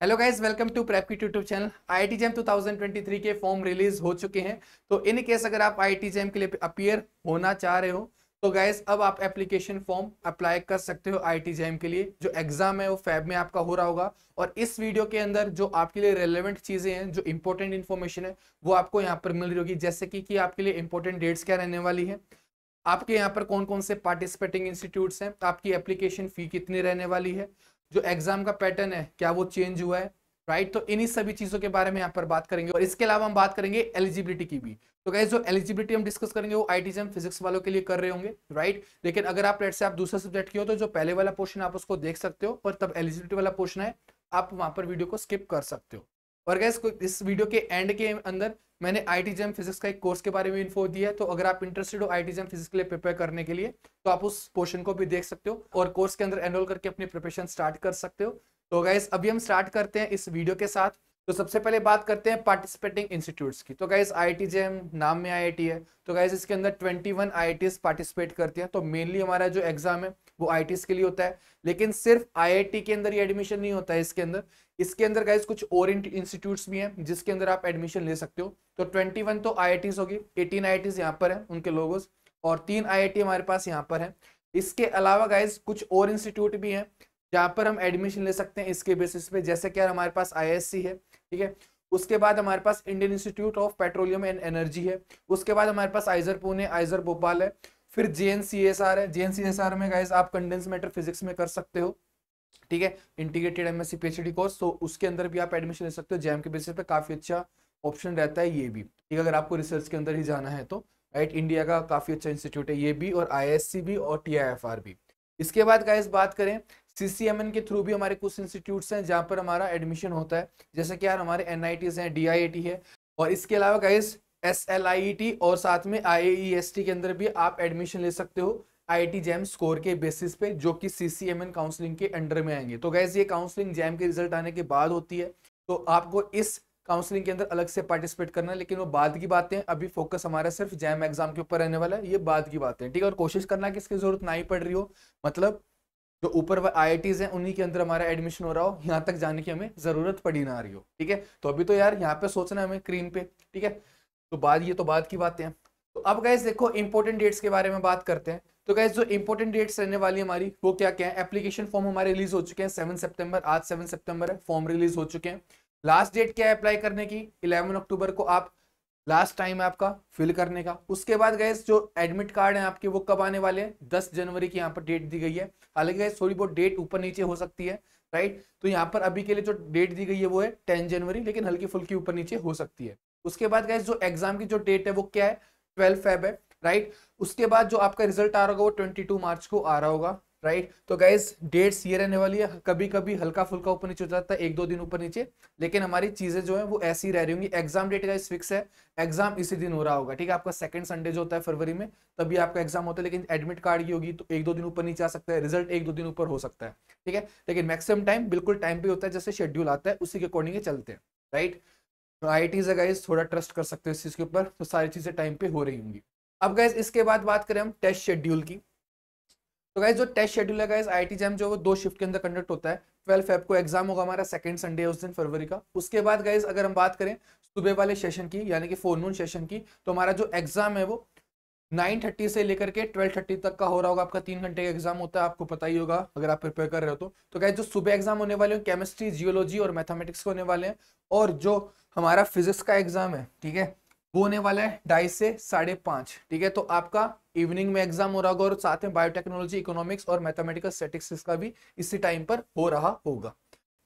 Hello guys welcome to Prepkit YouTube channel I T JAM 2023 के form release हो चुके हैं। तो इन केस अगर आप आई जैम के लिए अपियर होना चाह रहे हो तो गाइज़ अब आप एप्लीकेशन फॉर्म अप्लाई कर सकते हो आई जैम के लिए। जो एग्ज़ाम है वो फैब में आपका हो रहा होगा। और इस वीडियो के अंदर जो आपके लिए रेलिवेंट चीज़ें हैं जो इंपॉर्टेंट इन्फॉर्मेशन है वो आपको यहाँ पर मिल रही होगी। जैसे कि, कि आपके लिए इंपॉर्टेंट डेट्स क्या रहने वाली है? आपके यहाँ पर कौन कौन से पार्टिसिपेटिंग इंस्टीट्यूट्स हैं? आपकी एप्लीकेशन फ़ी कितनी रहने वाली है? जो एग्ज़ाम का पैटर्न है, क्या वो चेंज हुआ है? राइट तो इन्हीं सभी चीज़ों के बारे में यहाँ पर बात करेंगे और इसके अलावा हम बात करेंगे एलिजिबिलिटी की भी। तो गैस जो एलिजिबिलिटी हम डिस्कस करेंगे वो आई फिजिक्स वालों के लिए कर रहे होंगे राइट लेकिन अगर आप लेट से आप दूसरे सब्जेक्ट की हो तो जो पहले वाला पोर्शन आप उसको देख सकते हो और तब एलिजिबिलिटी वाला पोर्शन है, आप वहाँ पर वीडियो को स्किप कर सकते हो। और गैस इस वीडियो के एंड के अंदर मैंने आई टी फिजिक्स का एक कोर्स के बारे में इन्फो दिया है तो अगर आप इंटरेस्टेड हो आई टी फिजिक्स के लिए प्रिपेयर करने के लिए तो आप उस पोर्शन को भी देख सकते हो और कोर्स के अंदर एनरोल करके अपनी प्रिपरेशन स्टार्ट कर सकते हो। तो गाइज़ अभी हम स्टार्ट करते हैं इस वीडियो के साथ। तो सबसे पहले बात करते हैं पार्टिसिपेटिंग इंस्टीट्यूट्स की। तो गाइज़ आई टी नाम में IIT है। तो गाइज़ इसके अंदर 21 वन आई पार्टिसिपेट करती हैं। तो मेनली हमारा जो एग्ज़ाम है, वो आई के लिए होता है। लेकिन सिर्फ़ IIT के अंदर ही एडमिशन नहीं होता है इसके अंदर। इसके अंदर गाइज़ कुछ और इंस्टीट्यूट्स भी हैं, जिसके अंदर आप एडमिशन ले सकते हो। तो 21 तो आई होगी 18 आई आई यहाँ पर है उनके लोगोस और तीन आईआईटी हमारे पास यहाँ पर है। इसके अलावा गाइज़ कुछ और इंस्टीट्यूट भी हैं, जहाँ पर हम एडमिशन ले सकते हैं इसके बेसिस पे। जैसे कि यार हमारे पास आई है, ठीक है? उसके बाद हमारे पास Indian Institute of Petroleum and Energy है। उसके बाद हमारे पास आइजर पुणे आइजर भोपाल है। फिर जे है। जे में गाइज़ आप कंडेंस मैटर फिजिक्स में कर सकते हो। ठीक है? इंटीग्रेटेड एमएससी पीएचडी कोर्स तो उसके अंदर भी आप एडमिशन ले सकते हो। जैम के बेसिस पे काफ़ी अच्छा ऑप्शन रहता है ये भी। ठीक है, अगर आपको रिसर्च के अंदर ही जाना है तो राइट इंडिया का काफ़ी अच्छा इंस्टीट्यूट है ये भी और आईएससी भी और टीआईएफआर भी। इसके बाद गाइज़ बात करें सीसीएमएन के थ्रू भी हमारे कुछ इंस्टीट्यूट्स हैं जहाँ पर हमारा एडमिशन होता है। जैसे कि यार हमारे एन हैं डी है और इसके अलावा गाइज़ एस और साथ में आई e के अंदर भी आप एडमिशन ले सकते हो। आईटी जैम स्कोर के बेसिस पे जो कि सीसीएमएन काउंसलिंग के अंडर में आएँगे। तो गैस ये काउंसलिंग जैम के रिज़ल्ट आने के बाद होती है। तो आपको इस काउंसलिंग के अंदर अलग से पार्टिसिपेट करना है, लेकिन वो बाद की बातें अभी फोकस हमारा सिर्फ़ जैम एग्ज़ाम के ऊपर रहने वाला है, ये बाद की बातें ठीक है? और कोशिश करना कि इसकी ज़रूरत ना ही पड़ रही हो। मतलब जो ऊपर आई आई हैं, उन्हीं के अंदर हमारा एडमिशन हो रहा हो, यहाँ तक जाने की हमें ज़रूरत पड़ी ना रही हो, ठीक है? तो अभी तो यार, यहाँ पे सोचना है हमें क्रीम पे, ठीक है? तो बाद, ये तो बाद की बातें हैं। तो अब गैस देखो इंपॉर्टेंट डेट्स के बारे में बात करते हैं। तो गैस जो इंपॉर्टेंट डेट्स रहने वाली हमारी, वो क्या क्या है? एप्लीकेशन फॉर्म हमारे रिलीज़ हो चुके हैं सेवन सितंबर आज सेवन सितंबर है फॉर्म रिलीज़ हो चुके हैं। लास्ट डेट क्या है अप्लाई करने की? इलेवन अक्टूबर को आप लास्ट टाइम है आपका फिल करने का। उसके बाद गैस जो एडमिट कार्ड है आपके, वो कब आने वाले हैं? दस जनवरी की यहाँ पर डेट दी गई है। हालाँकि गैस थोड़ी बहुत डेट ऊपर नीचे हो सकती है राइट तो यहाँ पर अभी के लिए जो डेट दी गई है, वो है टेन जनवरी, लेकिन हल्की फुल्की ऊपर नीचे हो सकती है। उसके बाद गैस जो एग्ज़ाम की जो डेट है, वो क्या है? ट्वेल्व फेब है। राइट उसके बाद जो आपका रिज़ल्ट आ रहा होगा वो ट्वेंटी टू मार्च को आ रहा होगा राइट तो गाइज़ डेट्स ये रहने वाली है। कभी कभी हल्का फुल्का ऊपर नीचे हो जाता है एक दो दिन ऊपर नीचे। लेकिन हमारी चीज़ें जो है वो ऐसी रह रही होंगी। एग्ज़ाम डेट गाइज़ फिक्स है। एग्ज़ाम इसी दिन हो रहा होगा, ठीक है? आपका सेकंड संडे जो होता है फरवरी में, तभी आपका एग्ज़ाम होता है। लेकिन एडमिट कार्ड की होगी तो एक दो दिन ऊपर नीचे आ सकता है। रिज़ल्ट एक दो दिन ऊपर हो सकता है, ठीक है? लेकिन मैक्सिमम टाइम बिल्कुल टाइम पे होता है। जैसे शेड्यूल आता है, उसी के अकॉर्डिंग चलते हैं राइट आई टी गाइज़ थोड़ा ट्रस्ट कर सकते हैं इस चीज़ के ऊपर। तो सारी चीज़ें टाइम पे हो रही होंगी। अब गैस इसके बाद बात करें हम टेस्ट शेड्यूल की। तो गैस जो टेस्ट शेड्यूल है गैस आई जैम जो वो दो शिफ्ट के अंदर कंडक्ट होता है। ट्वेल्व फेब को एग्ज़ाम होगा हमारा सेकंड संडे उस दिन, फरवरी का। उसके बाद गैस अगर हम बात करें सुबह वाले सेशन की, यानी कि फोरनून सेशन की तो हमारा जो एग्ज़ाम है वो नाइन थर्टी से लेकर के ट्वेल्व थर्टी तक का हो रहा होगा। आपका तीन घंटे का एग्ज़ाम होता है, आपको पता ही होगा, अगर आप प्रिपेयर कर रहे हो तो। तो क्या जो सुबह एग्ज़ाम होने वाले हैं केमिस्ट्री जियोलॉजी और मैथमेटिक्स के होने वाले हैं, और जो हमारा फिजिक्स का एग्ज़ाम है, ठीक है? वो होने वाला है ढाई से साढ़े पाँच, ठीक है? तो आपका इवनिंग में एग्ज़ाम हो रहा होगा और साथ में बायोटेक्नोलॉजी इकोनॉमिक्स और मैथमेटिकल स्टेटिक्स का भी इसी टाइम पर हो रहा होगा।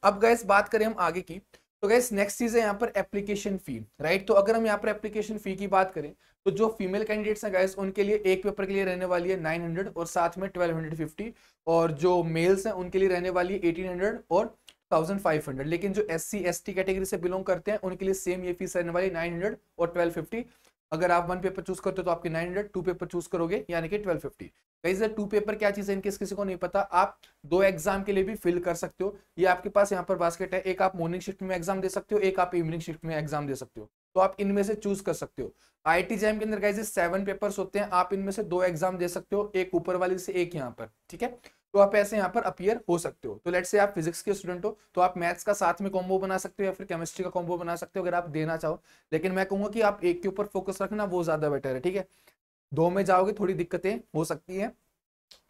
अब गैस बात करें हम आगे की। तो गैस नेक्स्ट चीज़ है यहाँ पर एप्लीकेशन फ़ी राइट तो अगर हम यहाँ पर एप्लीकेशन फ़ी की बात करें तो जो फीमेल कैंडिडेट्स हैं गैस उनके लिए एक पेपर के लिए रहने वाली है 900 और साथ में 1250 और जो मेल्स हैं, उनके लिए रहने वाली है 1800 और 1500 लेकिन जो S C S T category से बिलोंग करते हैं, उनके लिए सेम ये फ़ीस रहने वाली 900 और 1250 अगर आप वन पेपर चूज़ करते हो तो आपके 900 टू पेपर चूज़ करोगे, यानी कि 1250 कई सर टू पेपर क्या चीज़ है इनकेस किसी को नहीं पता, आप दो एग्ज़ाम के लिए भी फिल कर सकते हो. ये आपके पास यहाँ पर बास्केट है, एक आप मॉर्निंग शिफ्ट में एग्ज़ाम दे सकते हो, एक आप इवनिंग शिफ्ट में एग्ज़ाम दे सकते हो. तो आप इनमें से चूज़ कर सकते हो. आई टी जैम के अंदर गाइज़ सेवन पेपर्स होते हैं, आप इनमें से दो एग्ज़ाम दे सकते हो, एक ऊपर वाली से एक यहाँ पर, ठीक है? तो आप ऐसे यहाँ पर अपियर हो सकते हो। तो लेट से आप फिजिक्स के स्टूडेंट हो तो आप मैथ्स का साथ में कॉम्बो बना सकते हो या फिर केमिस्ट्री का कॉम्बो बना सकते हो अगर आप देना चाहो। लेकिन मैं कहूँगा कि आप एक के ऊपर फोकस रखना, वो ज़्यादा बेटर है, ठीक है? दो में जाओगे, थोड़ी दिक्कतें हो सकती है।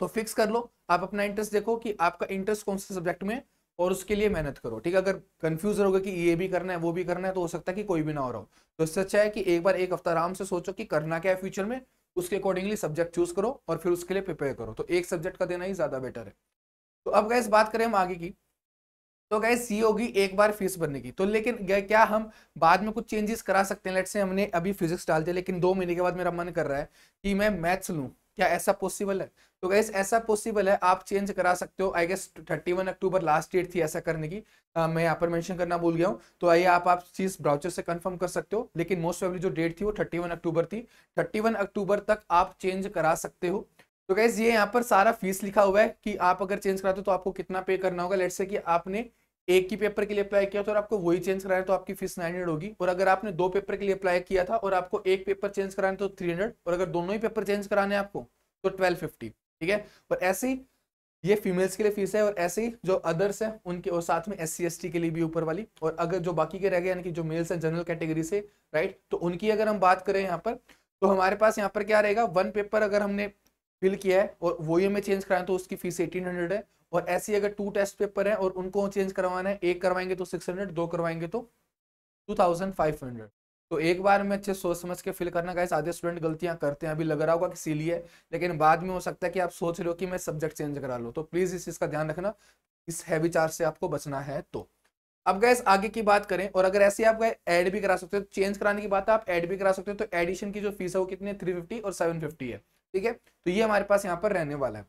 तो फिक्स कर लो, आप अपना इंटरेस्ट देखो कि आपका इंटरेस्ट कौन से सब्जेक्ट में और उसके लिए मेहनत करो, ठीक है? अगर कंफ्यूज रहोगे कि ये भी करना है, वो भी करना है तो हो सकता है कि कोई भी ना हो रहा हो। तो इससे अच्छा है कि एक बार एक हफ़्ता आराम से सोचो कि करना क्या है फ्यूचर में उसके अकॉर्डिंगली सब्जेक्ट चूज़ करो और फिर उसके लिए प्रिपेयर करो। तो एक सब्जेक्ट का देना ही ज़्यादा बेटर है। तो अब गैस बात करें हम आगे की। तो गैस ये होगी एक बार फ़ीस भरने की। तो लेकिन क्या हम बाद में कुछ चेंजेस करा सकते हैं? लेट से हमने अभी फिजिक्स डाल दिया लेकिन दो महीने के बाद मेरा मन कर रहा है कि मैं मैथ्स लूँ। क्या ऐसा पॉसिबल है? तो गैस ऐसा पॉसिबल है आप चेंज करा सकते हो। I guess thirty one October last date थी ऐसा करने की। आ, मैं यहाँ पर मेंशन करना भूल गया हूँ। तो आइए आप आप चीज़ ब्राउचर से कंफर्म कर सकते हो। लेकिन मोस्ट प्रोबेबली जो डेट थी वो थर्टी वन अक्टूबर थी। थर्टी वन अक्टूबर तक आप चेंज करा सकते हो। तो गैस ये यहाँ पर सारा फ़ीस लिखा हुआ है कि आप अगर चेंज कराते हो तो आपको कितना पे करना होगा? लेट से कि आपने एक ही पेपर के लिए अप्लाई किया था और आपको वही चेंज कराना तो आपकी फ़ीस नाइन होगी। और अगर आपने दो पेपर के लिए अप्लाई किया था और आपको एक पेपर चेंज कराना तो थ्री और अगर दोनों ही पेपर चेंज कराने आपको तो ट्वेल्व ठीक है? और ऐसे ही ये फीमेल्स के लिए फ़ीस है और ऐसे ही जो अदर्स है, उनके और साथ में एस सी के लिए भी ऊपर वाली। और अगर जो बाकी के रह गए, यानी कि जो मेल्स हैं जनरल कैटेगरी से राइट तो उनकी अगर हम बात करें यहाँ पर तो हमारे पास यहाँ पर क्या रहेगा? वन पेपर अगर हमने फिल किया है और वो में चेंज कराएँ तो उसकी फ़ीस एटीन हंड्रेड है। और ऐसी अगर टू टेस्ट पेपर है और उनको चेंज करवाना है, एक करवाएँगे तो सिक्स हंड्रेड दो करवाएँगे तो टू थाउज़ेंड फाइव हंड्रेड तो एक बार में अच्छे सोच समझ के फिल करना गाइस आधे स्टूडेंट गलतियाँ करते हैं, अभी लग रहा होगा कि सी लिए लेकिन बाद में हो सकता है कि आप सोच रहे हो कि मैं सब्जेक्ट चेंज करा लो। तो प्लीज़ इस चीज़ का ध्यान रखना, इस हैवी चार्ज से आपको बचना है तो। अब गैस आगे की बात करें, और अगर ऐसे आप गए ऐड भी करा सकते हो चेंज कराने की बात है, आप ऐड भी करा सकते हो तो एडिशन की जो फ़ीस है वो कितनी है? थ्री फिफ्टी और सेवन फिफ्टी है। ठीक है? तो ये हमारे पास यहाँ पर रहने वाला है।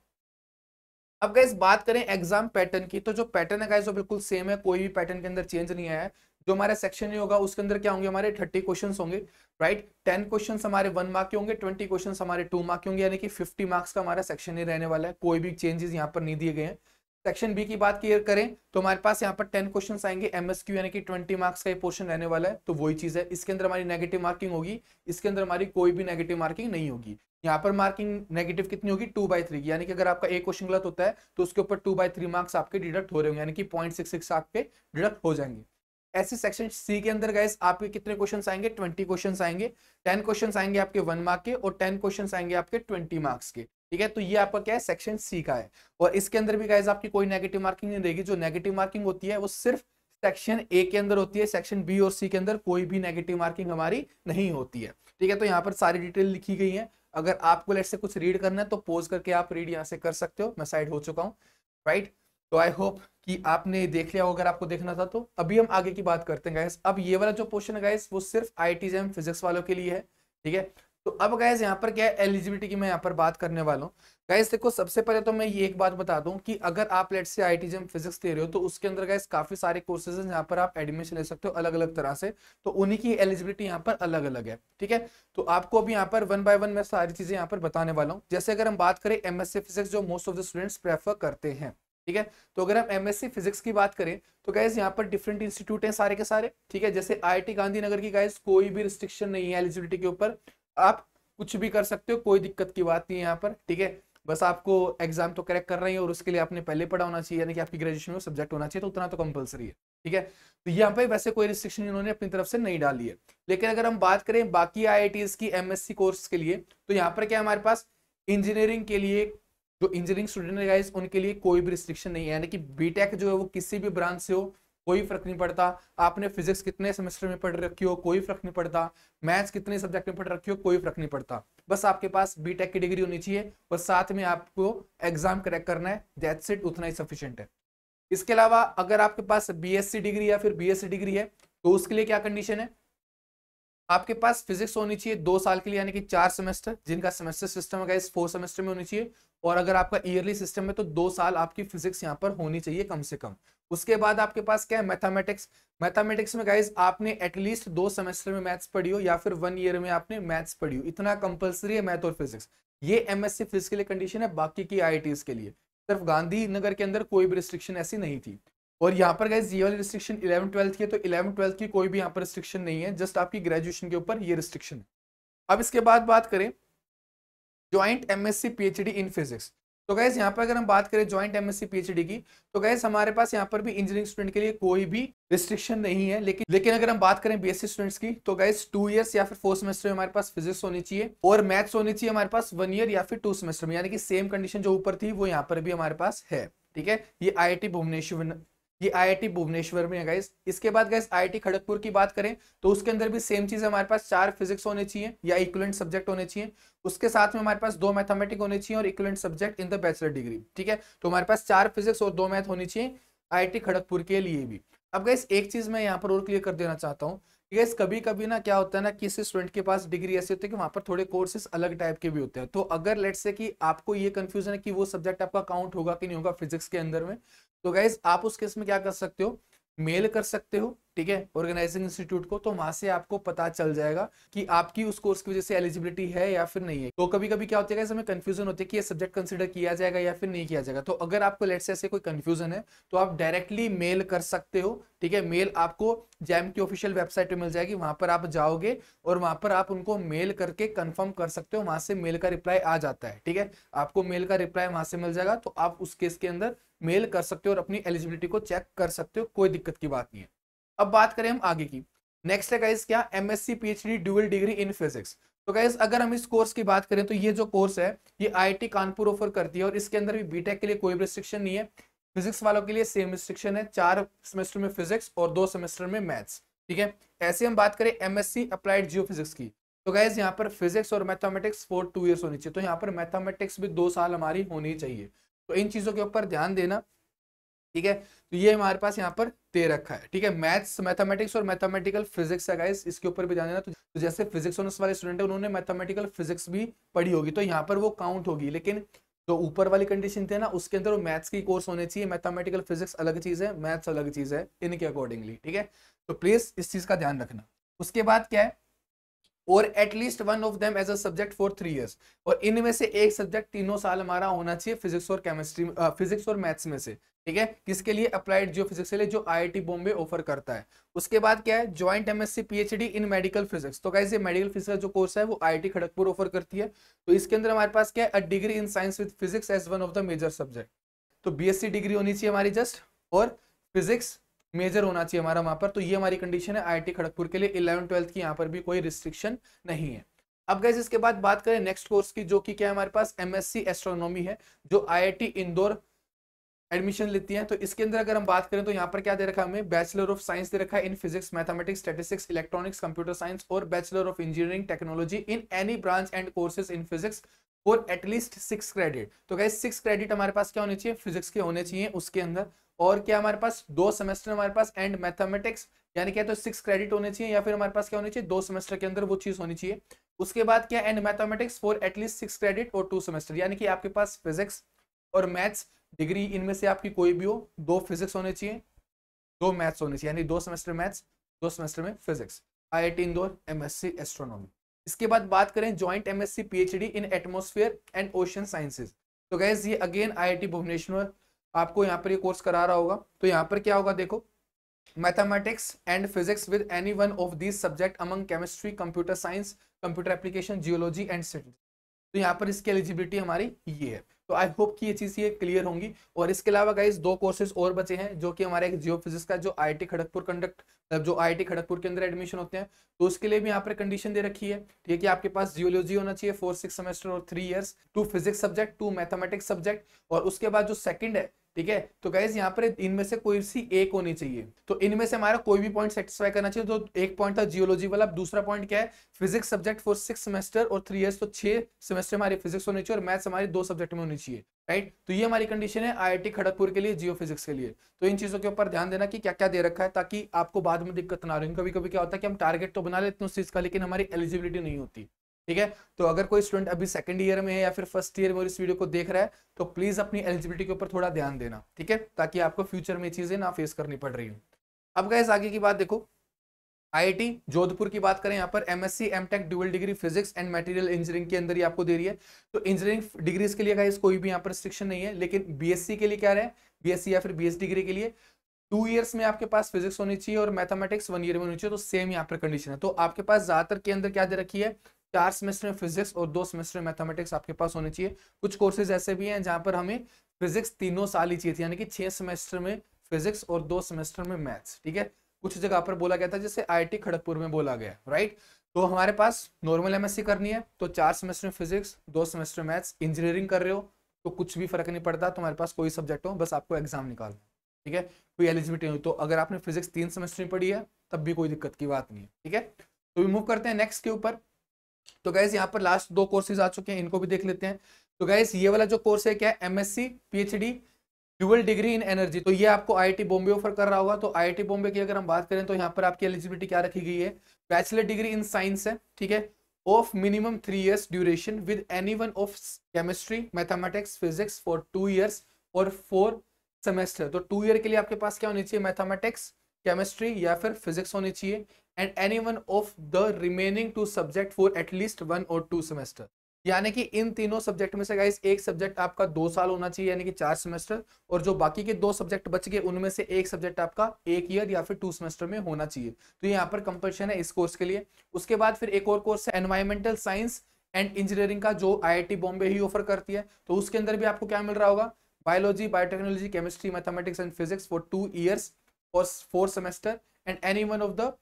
अब गैस बात करें एग्ज़ाम पैटर्न की तो जो पैटर्न है वो बिल्कुल सेम है, कोई भी पैटर्न के अंदर चेंज नहीं आया है। जो हमारा सेक्शन नहीं होगा, उसके अंदर क्या होंगे, हमारे थर्टी क्वेश्चन होंगे राइट टेन क्वेश्चन हमारे वन मार्क के होंगे ट्वेंटी क्वेश्चन हमारे टू मार्क के होंगे, यानी कि फिफ्टी मार्क्स का हमारा सेक्शन ही रहने वाला है, कोई भी चेंजेस यहाँ पर नहीं दिए गए हैं। सेक्शन बी की बात क्लियर करें तो हमारे पास यहाँ पर टेन क्वेश्चन आएँगे एमएसक्यू यानी कि ट्वेंटी मार्क्स का ये पोर्शन रहने वाला है तो वही चीज़ है। इसके अंदर हमारी नेगेटिव मार्किंग होगी, इसके अंदर हमारी कोई भी नेगेटिव मार्किंग नहीं होगी। यहाँ पर मार्किंग नेगेटिव कितनी होगी? टू बाई थ्री यानी कि अगर आपका एक क्वेश्चन गलत होता है तो उसके ऊपर टू बाई थ्री मार्क्स आपके डिडक्ट हो रहे होंगे। यानी कि पॉइंट सिक्स सिक्स आपके डिडक्ट हो जाएँगे। ऐसे सेक्शन सी के अंदर गाइस आपके कितने क्वेश्चंस आएँगे? ट्वेंटी क्वेश्चन आएँगे। टेन क्वेश्चन आएँगे आपके वन मार्क के और टेन क्वेश्चन आएँगे आपके ट्वेंटी मार्क्स के। ठीक है? तो ये आपका क्या है? सेक्शन सी का है। और इसके अंदर भी गाइस आपकी कोई नेगेटिव मार्किंग नहीं रहेगी। जो नेगेटिव मार्किंग होती है, वो सिर्फ़ सेक्शन ए के अंदर होती है। सेक्शन बी और सी के अंदर कोई भी नेगेटिव मार्किंग हमारी नहीं होती है। ठीक है? तो यहाँ पर सारी डिटेल लिखी गई है। अगर आपको लेट से कुछ रीड करना है तो पोज करके आप रीड यहाँ से कर सकते हो। मैं साइड हो चुका हूँ राइट तो आई होप कि आपने देख लिया अगर आपको देखना था तो। अभी हम आगे की बात करते हैं गाइस अब ये वाला जो क्वेश्चन है गाइस वो सिर्फ़ आई टी फिजिक्स वालों के लिए है, ठीक है? तो अब गैस यहाँ पर क्या है एलिजिबिलिटी की मैं यहाँ पर बात करने वाला हूँ। गैस देखो, सबसे पहले तो मैं ये एक बात बता दूँ कि अगर आप लेट से आई टी फिजिक्स दे रहे हो तो उसके अंदर गैस काफ़ी सारे कोर्सेज हैं जहाँ पर आप एडमिशन ले सकते हो अलग अलग तरह से। तो उन्हीं की एलिजिबिलिटी यहाँ पर अलग अलग है, ठीक है? तो आपको अभी यहाँ पर वन बाय वन मैं सारी चीज़ें यहाँ पर बताने वाला हूँ। जैसे अगर हम बात करें एमएससी फिजिक्स जो most of the students prefer करते हैं, ठीक है? तो अगर हम एमएससी फिजिक्स की बात करें तो गैस यहाँ पर डिफरेंट इंस्टीट्यूट हैं सारे के सारे, ठीक है? जैसे आईआईटी गांधीनगर की गैस कोई भी रिस्ट्रिक्शन नहीं है एलिजिबिलिटी के ऊपर। आप कुछ भी कर सकते हो, कोई दिक्कत की बात नहीं है यहाँ पर, ठीक है? बस आपको एग्ज़ाम तो करेक्ट कर रहे हैं और उसके लिए आपने पहले पढ़ा होना चाहिए, यानी कि आपकी ग्रेजुएशन में सब्जेक्ट होना चाहिए तो उतना तो कंपलसरी है, ठीक है? तो यहाँ पे वैसे कोई रिस्ट्रिक्शन इन्होंने अपनी तरफ़ से नहीं डाली है। लेकिन अगर हम बात करें बाकी आई की एमएससी कोर्स के लिए तो यहाँ पर क्या हमारे पास? इंजीनियरिंग के लिए, जो इंजीनियरिंग स्टूडेंट है उनके लिए कोई भी रिस्ट्रिक्शन नहीं है, यानी कि बीटेक जो है वो किसी भी ब्रांच से हो कोई फ़र्क नहीं पड़ता। आपने फिजिक्स कितने सेमेस्टर में पढ़ रखी हो, कोई फ़र्क नहीं पड़ता। मैथ्स कितने सब्जेक्ट में पढ़ रखी हो, कोई फ़र्क नहीं पड़ता। बस आपके पास बीटेक की डिग्री होनी चाहिए और साथ में आपको एग्ज़ाम क्रैक करना है। दैट्स इट उतना ही सफिशियंट है। इसके अलावा अगर आपके पास बीएससी डिग्री या फिर बीएससी डिग्री है तो उसके लिए क्या कंडीशन है? आपके पास फिजिक्स होनी चाहिए दो साल के लिए, यानी कि चार सेमेस्टर जिनका सेमेस्टर सिस्टम है फोर सेमेस्टर में होनी चाहिए। और अगर आपका ईयरली सिस्टम है तो दो साल आपकी फिजिक्स यहाँ पर होनी चाहिए कम से कम। उसके बाद आपके पास क्या है? मैथमेटिक्स मैथमेटिक्स में गाइज़ आपने एटलीस्ट दो सेमेस्टर में मैथ्स पढ़ी हो, या फिर वन ईयर में आपने मैथ्स पढ़ी हो। इतना कंपलसरी है मैथ और फिजिक्स ये एमएससी फिजिक्स के लिए कंडीशन है, बाकी की आई के लिए। सिर्फ़ गांधीनगर के अंदर कोई भी रिस्ट्रिक्शन ऐसी नहीं थी। और यहाँ पर गाइज़ ये वाली रिस्ट्रिक्शन इलेवन ट्वेल्थ की है तो इलेवन ट्वेल्थ की कोई भी यहाँ पर रिस्ट्रिक्शन नहीं है जस्ट आपकी ग्रेजुएशन के ऊपर ये रिस्ट्रिक्शन है। अब इसके बाद बात करें joint MSc PhD in physics तो गैस यहाँ पर अगर हम बात करें ज्वाइंट एमएससी पीएचडी की तो गैस हमारे पास यहाँ पर भी इंजीनियरिंग स्टूडेंट के लिए कोई भी रिस्ट्रिक्शन नहीं है, लेकिन लेकिन अगर हम बात करें बीएससी स्टूडेंट्स की तो गैस टू इयर्स या फिर फोर सेमेस्टर में हमारे पास फिजिक्स होनी चाहिए और मैथ्स होनी चाहिए हमारे पास वन ईयर या फिर टू सेमेस्टर में, यानी कि सेम कंडीशन जो ऊपर थी, वो यहाँ पर भी हमारे पास है। ठीक है? ये आई आई टी भुवनेश्वर ये आईआईटी भुवनेश्वर में है गाइस इसके बाद गाइस आईआईटी खड़गपुर की बात करें तो उसके अंदर भी सेम चीज़ हमारे पास चार फिजिक्स होने चाहिए या इक्वलेंट सब्जेक्ट होने चाहिए. उसके साथ में हमारे पास दो मैथमेटिक होने चाहिए और equivalent subject in the bachelor degree ठीक है? तो हमारे पास चार फिजिक्स और दो मैथ होनी चाहिए आई खड़गपुर के लिए भी. अब गाइस एक चीज़ मैं यहाँ पर और क्लियर कर देना चाहता हूँ गैस कभी कभी ना क्या होता है ना, किसी स्टूडेंट के पास डिग्री ऐसी होती है कि वहाँ पर थोड़े कोर्सेज अलग टाइप के भी होते हैं. तो अगर लेट से कि आपको ये कंफ्यूजन है कि वो सब्जेक्ट आपका काउंट होगा कि नहीं होगा फिजिक्स के अंदर में तो गाइज़ आप उस केस में क्या कर सकते हो? मेल कर सकते हो। ठीक है? ऑर्गेनाइजिंग इंस्टीट्यूट को तो वहाँ से आपको पता चल जाएगा कि आपकी उस कोर्स की वजह से एलिजिबिलिटी है या फिर नहीं है। तो कभी कभी क्या होता है हमें कंफ्यूजन होती है कि ये सब्जेक्ट कंसिडर किया जाएगा या फिर नहीं किया जाएगा। तो अगर आपको लेट से ऐसे कोई कंफ्यूजन है तो आप डायरेक्टली मेल कर सकते हो, ठीक है? मेल आपको जैम की ऑफिशियल वेबसाइट पे मिल जाएगी, वहाँ पर आप जाओगे और वहाँ पर आप उनको मेल करके कंफर्म कर सकते हो, वहाँ से मेल का रिप्लाई आ जाता है, ठीक है? आपको मेल का रिप्लाई वहाँ से मिल जाएगा तो आप उस केस के अंदर मेल कर सकते हो और अपनी एलिजिबिलिटी को चेक कर सकते हो, कोई दिक्कत की बात नहीं है। अब बात करें हम आगे की। नेक्स्ट है गाइस क्या MSc PhD dual degree in physics तो गाइस अगर हम इस कोर्स की बात करें तो ये जो कोर्स है, ये आईआईटी कानपुर ऑफ़र करती है और इसके अंदर भी बीटेक के लिए कोई रिस्ट्रिक्शन नहीं है। फिजिक्स वालों के लिए सेम रिस्ट्रिक्शन है, चार सेमेस्टर में फिजिक्स और दो सेमेस्टर में मैथ्स ठीक है? ऐसे हम बात करें एमएससी अप्लाइड जियो फिजिक्स की। तो गाइज़ यहाँ पर फिजिक्स और मैथमेटिक्स फोर टू ईयर्स होनी चाहिए। तो यहाँ पर मैथमेटिक्स भी दो साल हमारी होनी चाहिए। तो इन चीज़ों के ऊपर ध्यान देना। ठीक है? तो ये हमारे पास यहाँ पर दे रखा है ठीक है? मैथ्स मैथमेटिक्स और मैथमेटिकल फिजिक्स है गाइस इसके ऊपर भी ध्यान देना। तो, तो जैसे फिजिक्स ऑनर्स वाले स्टूडेंट है उन्होंने मैथमेटिकल फिजिक्स भी पढ़ी होगी तो यहाँ पर वो काउंट होगी। लेकिन जो ऊपर वाली कंडीशन थे ना उसके अंदर वो मैथ्स की कोर्स होने चाहिए। मैथमेटिकल फिजिक्स अलग चीज़ है मैथ्स अलग चीज़ है इनके अकॉर्डिंगली ठीक है? तो प्लीज़ इस चीज़ का ध्यान रखना। उसके बाद क्या है? और at least one of them as a subject for three years और इनमें से एक सब्जेक्ट तीनों साल हमारा होना चाहिए फिजिक्स और केमिस्ट्री फिजिक्स और मैथ्स में से। ठीक है? किसके लिए? अप्लाइड जियो फिजिक्स के लिए, जो आईआईटी बॉम्बे ऑफ़र करता है। उसके बाद क्या है? Joint MSc PhD in medical physics तो कैसे मेडिकल फिजिक्स जो कोर्स है, वो आईआईटी खड़गपुर ऑफ़र करती है। तो इसके अंदर हमारे पास क्या है? A degree in science with physics as one of the major subject तो बीएससी डिग्री होनी चाहिए हमारी जस्ट और फिजिक्स मेजर होना चाहिए हमारा वहाँ पर। तो ये हमारी कंडीशन है आई खड़गपुर के लिए। इलेवन ट्वेल्थ की यहाँ पर भी कोई रिस्ट्रिक्शन नहीं है। अब गैस इसके बाद बात करें नेक्स्ट कोर्स की, जो कि क्या है हमारे पास? एमएससी एस्ट्रोनॉमी है, जो आईआईटी इंदौर एडमिशन लेती है। तो इसके अंदर अगर हम बात करें तो यहाँ पर क्या दे रखा है हमें? बैचलर ऑफ़ साइंस दे रखा है in physics mathematics statistics electronics computer science और bachelor of engineering technology in any branch and courses in physics for at least six credit तो गैस सिक्स क्रेडिट हमारे पास क्या होने चाहिए? फिजिक्स के होने चाहिए उसके अंदर। और क्या हमारे पास दो सेमेस्टर हमारे पास एंड मैथमेटिक्स यानी क्या तो सिक्स क्रेडिट होने चाहिए या फिर हमारे पास क्या होनी चाहिए? दो सेमेस्टर के अंदर वो चीज़ होनी चाहिए। उसके बाद क्या and mathematics for at least six credit और टू सेमेस्टर यानी कि आपके पास फिजिक्स और मैथ्स डिग्री इनमें से आपकी कोई भी हो, दो फिजिक्स होने चाहिए, दो मैथ्स होने चाहिए, यानी दो सेमेस्टर मैथ्स दो सेमेस्टर में physics I I T Indore M S C astronomy इसके बाद बात करें joint M S C P H D in atmosphere and ocean sciences तो गैस ये again I I T Bhubaneswar आपको यहाँ पर ये कोर्स करा रहा होगा। तो यहाँ पर क्या होगा देखो mathematics and physics with any one of these subject among chemistry computer science computer application geology and तो यहाँ पर इसकी एलिजिबिलिटी हमारी ये है। तो आई होप कि ये चीज़ ये क्लियर होंगी। और इसके अलावा गाइज़ दो कोर्सेज और बचे हैं, जो कि हमारे एक जियो फिजिक्स का जो आईआईटी खड़गपुर कंडक्ट जो आईआईटी खड़गपुर के अंदर एडमिशन होते हैं। तो उसके लिए भी यहाँ पर कंडीशन दे रखी है। ठीक है कि आपके पास जियोलॉजी होना चाहिए फोर सिक्स सेमेस्टर और three years two physics subject two mathematics subject और उसके बाद जो सेकंड है ठीक है? तो गाइज़ यहाँ पर इनमें से कोई सी एक होनी चाहिए। तो इनमें से हमारा कोई भी पॉइंट सेटिस्फाई करना चाहिए तो एक पॉइंट था जियोलॉजी वाला। दूसरा पॉइंट क्या है? Physics subject for six semester और थ्री इयर्स तो छह सेमेस्टर हमारी फिजिक्स होनी चाहिए और मैथ्स हमारी दो सब्जेक्ट में होनी चाहिए राइट तो ये हमारी कंडीशन है आईआईटी खड़गपुर के लिए जियो फिजिक्स के लिए। तो इन चीज़ों के ऊपर ध्यान देना कि क्या क्या दे रखा है ताकि आपको बाद में दिक्कत ना रही कभी कभी क्या होता है कि हम टारगेट तो बना लेते हैं उस चीज़ का, लेकिन हमारी एलिजिबिलिटी नहीं होती। ठीक है? तो अगर कोई स्टूडेंट अभी सेकंड ईयर में है या फिर फ़र्स्ट ईयर में इस वीडियो को देख रहा है तो प्लीज़ अपनी एलिजिबिलिटी के ऊपर थोड़ा ध्यान देना, ठीक है? ताकि आपको फ्यूचर में चीज़ें ना फेस करनी पड़ रही हो। अब गैस आगे की बात देखो। आईआईटी जोधपुर की बात करें, यहाँ पर MSc MTech dual degree physics and material engineering के अंदर ही आपको दे रही है। तो इंजीनियरिंग डिग्रीज के लिए गाइस कोई भी यहाँ पर रिस्ट्रिक्शन नहीं है, लेकिन बीएससी के लिए क्या रहे बीएससी या फिर बीएस डिग्री के लिए। टू ईयर्स में आपके पास फिजिक्स होनी चाहिए और मैथमेटिक्स वन ईयर में होनी चाहिए तो सेम यहाँ पर कंडीशन है। तो आपके पास ज़्यादातर के अंदर क्या दे रखी है? चार सेमेस्टर में फिजिक्स और दो सेमेस्टर में मैथमेटिक्स आपके पास होने चाहिए। कुछ कोर्सेज ऐसे भी हैं जहाँ पर हमें फिजिक्स तीनों साल ही चाहिए थी, यानी कि छह सेमेस्टर में फिजिक्स और दो सेमेस्टर में मैथ्स ठीक है? कुछ जगह पर बोला गया था, जैसे आई खड़गपुर में बोला गया राइट तो हमारे पास नॉर्मल एमएससी करनी है तो चार सेमेस्टर में फिजिक्स दो सेमेस्टर मैथ्स इंजीनियरिंग कर रहे हो तो कुछ भी फ़र्क नहीं पड़ता, तुम्हारे पास कोई सब्जेक्ट हो, बस आपको एग्ज़ाम निकालना ठीक है? कोई एलिजिबिलिटी नहीं तो अगर आपने फिजिक्स तीन सेमेस्टर में पढ़ी है, तब भी कोई दिक्कत की बात नहीं है, ठीक है? तो मूव करते हैं नेक्स्ट के ऊपर। तो गैस यहाँ पर लास्ट दो कोर्सेज आ चुके हैं, इनको भी देख लेते हैं। तो गैस ये वाला जो कोर्स है, क्या MSc PhD dual degree in energy तो ये आपको आईआईटी बॉम्बे ऑफ़र कर रहा होगा। तो आईआईटी बॉम्बे की अगर हम बात करें तो यहाँ पर आपकी एलिजिबिलिटी क्या रखी गई है? बैचलर डिग्री इन साइंस है, ठीक है? Of minimum three years duration with any one of chemistry mathematics physics for two years और फोर सेमेस्टर। तो टू ईयर के लिए आपके पास क्या होनी चाहिए? मैथमेटिक्स केमिस्ट्री या फिर फिजिक्स होनी चाहिए। And any one of the remaining two subject for at least one और टू सेमेस्टर यानी कि इन तीनों सब्जेक्ट में से गाइस एक सब्जेक्ट आपका दो साल होना चाहिए, यानी कि चार सेमेस्टर और जो बाकी के दो सब्जेक्ट बच गए, उनमें से एक सब्जेक्ट आपका एक ईयर या फिर टू सेमेस्टर में होना चाहिए। तो यहाँ पर कंपल्शन है इस कोर्स के लिए। उसके बाद फिर एक और कोर्स है एनवायरमेंटल साइंस एंड इंजीनियरिंग का, जो आईआईटी बॉम्बे ही ऑफ़र करती है। तो उसके अंदर भी आपको क्या मिल रहा होगा? Biology biotechnology chemistry mathematics and physics for two years और four semester and any one of the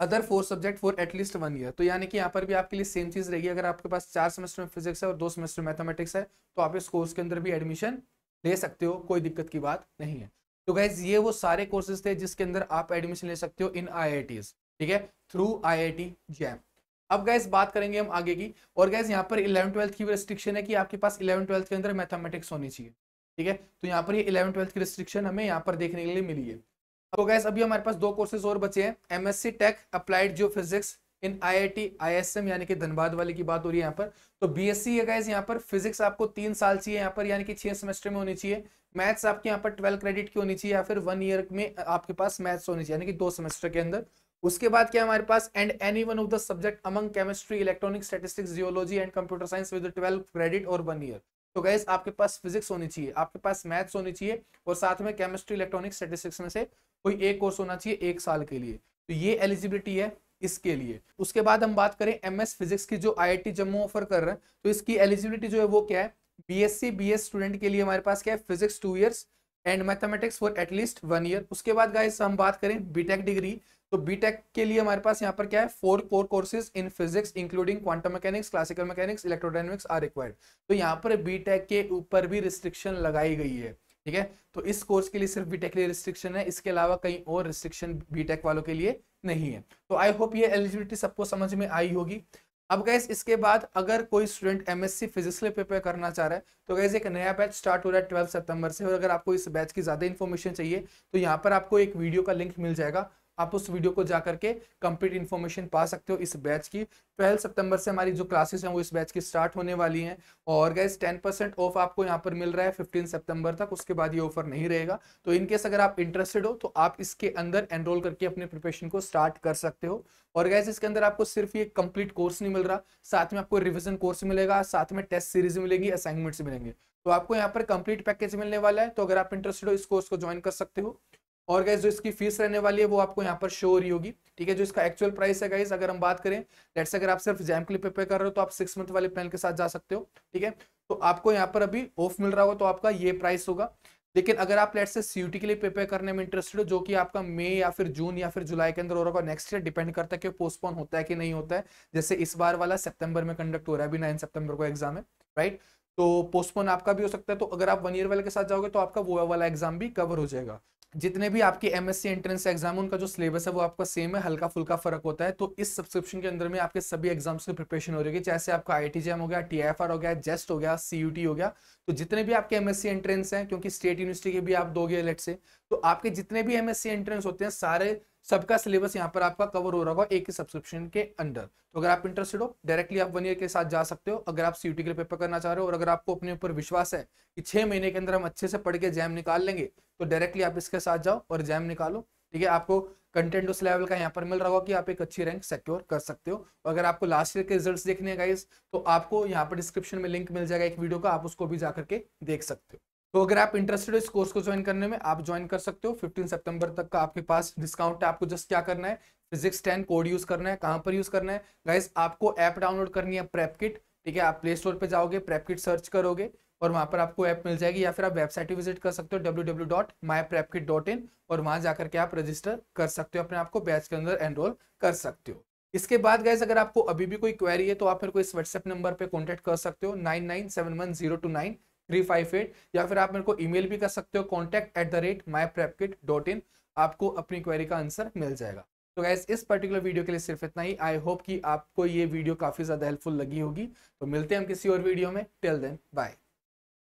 other four subject for at least one year तो यानी कि यहाँ पर भी आपके लिए सेम चीज़ रहेगी। अगर आपके पास चार सेमेस्टर में फिजिक्स है और दो सेमेस्टर मैथमेटिक्स है तो आप इस कोर्स के अंदर भी एडमिशन ले सकते हो। कोई दिक्कत की बात नहीं है। तो गैस ये वो सारे कोर्सेज थे जिसके अंदर आप एडमिशन ले सकते हो इन आई ठीक है? थ्रू आई आई जैम अब गैस बात करेंगे हम आगे की। और गैस यहाँ पर इलेवन ट्वेल्थ की रिस्ट्रिक्शन है कि आपके पास इलेवन ट्वेल्थ के अंदर मैथमेटिक्स होनी चाहिए, ठीक है? तो यहाँ पर ये इलेवन ट्वेल्थ की रिस्ट्रिक्शन हमें यहाँ पर देखने के लिए मिली है। तो गैस अभी हमारे पास दो कोर्सेज और बचे हैं। MSc tech applied geophysics in IIT ISM यानी कि धनबाद वाले की बात हो रही है यहाँ पर। तो बीएससी है गैस यहाँ पर फिजिक्स आपको तीन साल चाहिए, यहाँ पर यानी कि छह सेमेस्टर में होनी चाहिए। मैथ्स आपके यहाँ पर ट्वेल्व क्रेडिट की होनी चाहिए या फिर वन ईयर में आपके पास मैथ्स होनी चाहिए, यानी कि दो सेमेस्टर के अंदर। उसके बाद क्या हमारे पास? And any one of the subject among chemistry electronic statistics geology and computer science with twelve credit और वन ईयर तो गैस आपके पास फिजिक्स होनी चाहिए, आपके पास मैथ्स होनी चाहिए और साथ में केमिस्ट्री इलेक्ट्रॉनिक स्टेटिस्टिक्स में से कोई एक कोर्स होना चाहिए एक साल के लिए। तो ये एलिजिबिलिटी है इसके लिए। उसके बाद हम बात करें एम एस फिजिक्स की जो आईआईटी जम्मू ऑफ़र कर रहे हैं तो इसकी एलिजिबिलिटी जो है वो क्या है? बीएससी बीएस स्टूडेंट के लिए हमारे पास क्या है? Physics two years and mathematics for at least one year उसके बाद गाइस हम बात करें बीटेक डिग्री तो बीटेक के लिए हमारे पास यहाँ पर क्या है? Four core courses in physics including quantum mechanics classical mechanics electrodynamics are required तो यहाँ पर बीटेक के ऊपर भी रिस्ट्रिक्शन लगाई गई है, ठीक है? तो इस कोर्स के लिए सिर्फ़ बीटेक के लिए रिस्ट्रिक्शन है, इसके अलावा कहीं और रिस्ट्रिक्शन बीटेक वालों के लिए नहीं है। तो आई होप ये एलिजिबिलिटी सबको समझ में आई होगी। अब गैस इसके बाद अगर कोई स्टूडेंट एमएससी फिजिक्स के प्रिपेयर करना चाह रहा है तो गैस एक नया बैच स्टार्ट हो रहा है ट्वेल्थ सितंबर से, और अगर आपको इस बैच की ज़्यादा इन्फॉर्मेशन चाहिए तो यहाँ पर आपको एक वीडियो का लिंक मिल जाएगा। आप उस वीडियो को जा करके कंप्लीट इन्फॉर्मेशन पा सकते हो इस बैच की। ट्वेल्थ सितंबर से हमारी जो क्लासेस हैं, वो इस बैच की स्टार्ट होने वाली हैं। और गैस टेन परसेंट ऑफ़ आपको यहाँ पर मिल रहा है फिफ्टीन सितंबर तक, उसके बाद ये ऑफ़र नहीं रहेगा। तो इनकेस अगर आप इंटरेस्टेड हो तो आप इसके अंदर एनरोल करके अपने प्रिपरेशन को स्टार्ट कर सकते हो। और गैस इसके अंदर आपको सिर्फ़ ये कंप्लीट कोर्स नहीं मिल रहा, साथ में आपको रिविजन कोर्स मिलेगा, साथ में टेस्ट सीरीज़ मिलेगी असाइनमेंट्स मिलेंगे। तो आपको यहाँ पर कंप्लीट पैकेज मिलने वाला है। तो अगर आप इंटरेस्टेड हो, इस कोर्स को ज्वाइन कर सकते हो। और गैस जो इसकी फ़ीस रहने वाली है, वो आपको यहाँ पर शो हो रही होगी। ठीक है, जो इसका एक्चुअल प्राइस है गाइस अगर हम बात करें लेट्स अगर आप सिर्फ़ जैम के लिए प्रिपेयर कर रहे हो तो आप सिक्स मंथ वाले प्लान के साथ जा सकते हो। ठीक है तो आपको यहाँ पर अभी ऑफ़ मिल रहा होगा तो आपका ये प्राइस होगा। लेकिन अगर आप लेट से सीयूटी के लिए प्रिपेयर करने में इंटरेस्टेड हो, जो कि आपका मई या फिर जून या फिर जुलाई के अंदर हो रहा होगा नेक्स्ट ईयर डिपेंड करता है कि पोस्टपोन होता है कि नहीं होता है। जैसे इस बार वाला सितंबर में कंडक्ट हो रहा है, अभी नाइन सितंबर को एग्ज़ाम है राइट तो पोस्टपोन आपका भी हो सकता है तो अगर आप वन ईयर वाले के साथ जाओगे तो आपका वो वाला एग्ज़ाम भी कवर हो जाएगा। जितने भी आपके एमएससी एंट्रेंस एग्ज़ाम उनका जो सिलेबस है वो आपका सेम है हल्का फुल्का फ़र्क होता है। तो इस सब्सक्रिप्शन के अंदर में आपके सभी एग्ज़ाम्स की प्रिपरेशन हो रही है जैसे आपका आई हो गया टी हो गया जेस्ट हो गया सीयूटी हो गया तो जितने भी आपके एमएससी एंट्रेंस हैं, क्योंकि स्टेट यूनिवर्सिटी के भी आप दोगे लेट से तो आपके जितने भी एमएससी एंट्रेंस होते हैं, सारे सबका सिलेबस यहाँ पर आपका कवर हो रहा होगा एक ही सब्सक्रिप्शन के अंडर तो अगर आप इंटरेस्टेड हो डायरेक्टली आप वन ईयर के साथ जा सकते हो, अगर आप सीयूटी के लिए पेपर करना चाह रहे हो और अगर आपको अपने ऊपर विश्वास है कि छह महीने के अंदर हम अच्छे से पढ़ के जैम निकाल लेंगे तो डायरेक्टली आप इसके साथ जाओ और जैम निकालो। ठीक है, आपको कंटेंट उस लेवल का यहाँ पर मिल रहा होगा कि आप एक अच्छी रैंक सिक्योर कर सकते हो। अगर आपको लास्ट ईयर के रिज़ल्ट देखने हैं गाइस तो आपको यहाँ पर डिस्क्रिप्शन में लिंक मिल जाएगा एक वीडियो का, आप उसको भी जाकर के देख सकते हो। तो अगर आप इंटरेस्टेड हो इस कोर्स को ज्वाइन करने में, आप ज्वाइन कर सकते हो। 15 सितंबर तक का आपके पास डिस्काउंट है। आपको जस्ट क्या करना है? फिजिक्स टेन कोड यूज़ करना है। कहाँ पर यूज़ करना है? गाइस आपको ऐप डाउनलोड करनी है प्रेप किट ठीक है? आप प्ले स्टोर पे जाओगे प्रेप किट सर्च करोगे और वहाँ पर आपको ऐप मिल जाएगी या फिर आप वेबसाइट विज़िट कर सकते हो www.myprepkit.in और वहाँ जाकर के आप रजिस्टर कर सकते हो, अपने आप को बैच के अंदर एनरोल कर सकते हो। इसके बाद गाइज़ अगर आपको अभी भी कोई क्वेरी है तो आप मेरे को इस व्हाट्सएप नंबर पे कांटेक्ट कर सकते हो। Nine nine seven one zero two nine three five eight या फिर आप मेरे को ईमेल भी कर सकते हो contact at the rate my Prepkit dot in आपको अपनी क्वेरी का आंसर मिल जाएगा। तो गैस इस पर्टिकुलर वीडियो के लिए सिर्फ़ इतना ही। आई होप कि आपको ये वीडियो काफ़ी ज़्यादा हेल्पफुल लगी होगी। तो मिलते हैं हम किसी और वीडियो में। Till then bye